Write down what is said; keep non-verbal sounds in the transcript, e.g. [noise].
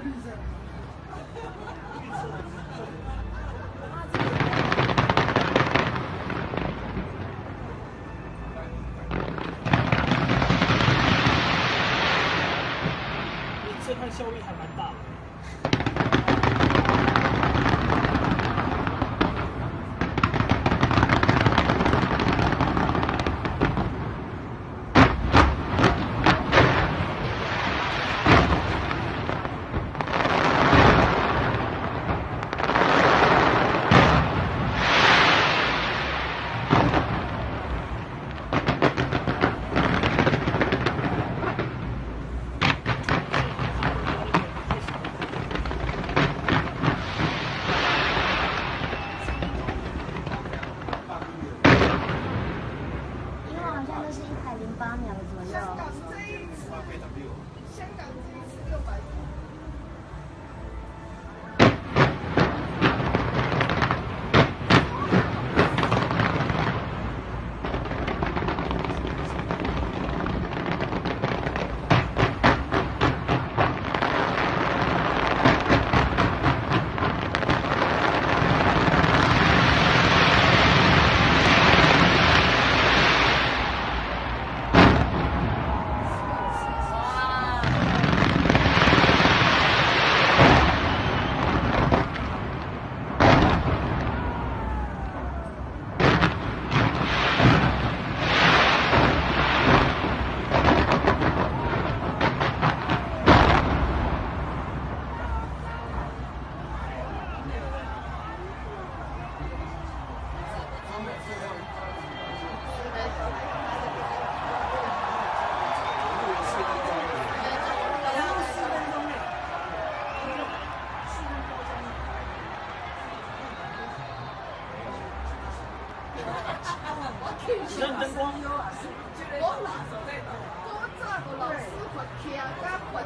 [laughs] 这看效益还蛮大。香港这一次，香港这一次六百多。认真光我老师老师，不听啊，不